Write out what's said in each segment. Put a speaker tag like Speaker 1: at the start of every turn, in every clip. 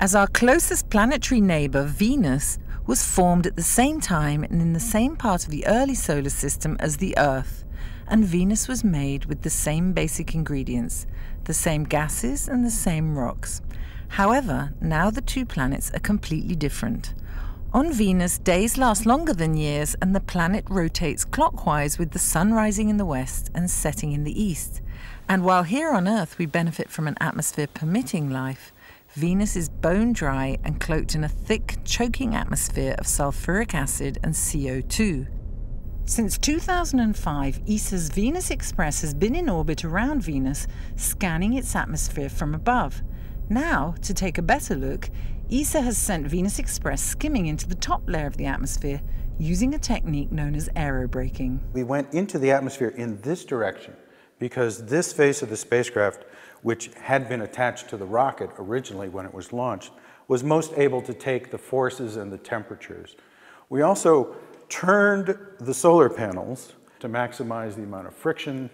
Speaker 1: as our closest planetary neighbour, Venus, was formed at the same time and in the same part of the early solar system as the Earth, and Venus was made with the same basic ingredients, the same gases and the same rocks. However, now the two planets are completely different. On Venus, days last longer than years, and the planet rotates clockwise with the sun rising in the west and setting in the east. And while here on Earth we benefit from an atmosphere permitting life, Venus is bone dry and cloaked in a thick, choking atmosphere of sulfuric acid and CO2. Since 2005, ESA's Venus Express has been in orbit around Venus, scanning its atmosphere from above. Now, to take a better look, ESA has sent Venus Express skimming into the top layer of the atmosphere using a technique known as aerobraking.
Speaker 2: We went into the atmosphere in this direction because this face of the spacecraft which had been attached to the rocket originally when it was launched, was most able to take the forces and the temperatures. We also turned the solar panels to maximize the amount of friction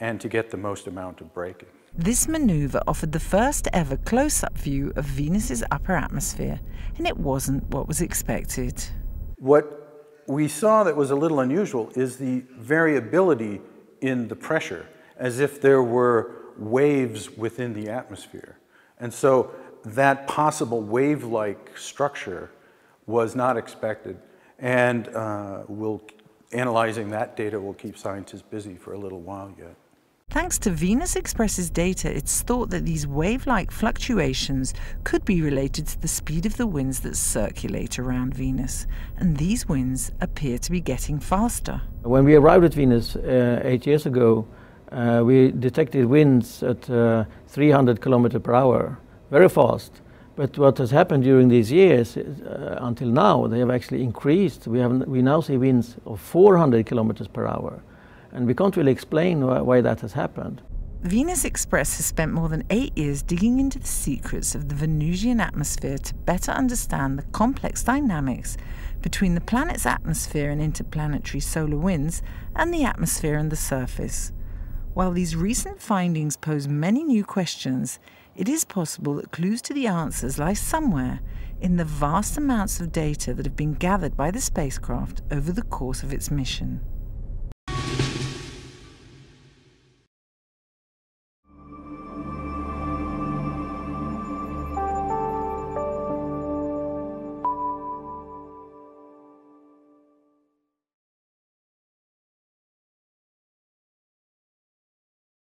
Speaker 2: and to get the most amount of braking.
Speaker 1: This maneuver offered the first ever close up view of Venus's upper atmosphere, and it wasn't what was expected.
Speaker 2: What we saw that was a little unusual is the variability in the pressure, as if there were waves within the atmosphere. And so that possible wave-like structure was not expected. And uh, we'll, analyzing that data will keep scientists busy for a little while yet.
Speaker 1: Thanks to Venus Express's data, it's thought that these wave-like fluctuations could be related to the speed of the winds that circulate around Venus, and these winds appear to be getting faster.
Speaker 3: When we arrived at Venus uh, eight years ago, uh, we detected winds at uh, 300 kilometers per hour, very fast. But what has happened during these years, uh, until now, they have actually increased. We, have, we now see winds of 400 kilometers per hour. And we can't really explain why, why that has happened.
Speaker 1: Venus Express has spent more than eight years digging into the secrets of the Venusian atmosphere to better understand the complex dynamics between the planet's atmosphere and interplanetary solar winds and the atmosphere and the surface. While these recent findings pose many new questions, it is possible that clues to the answers lie somewhere in the vast amounts of data that have been gathered by the spacecraft over the course of its mission.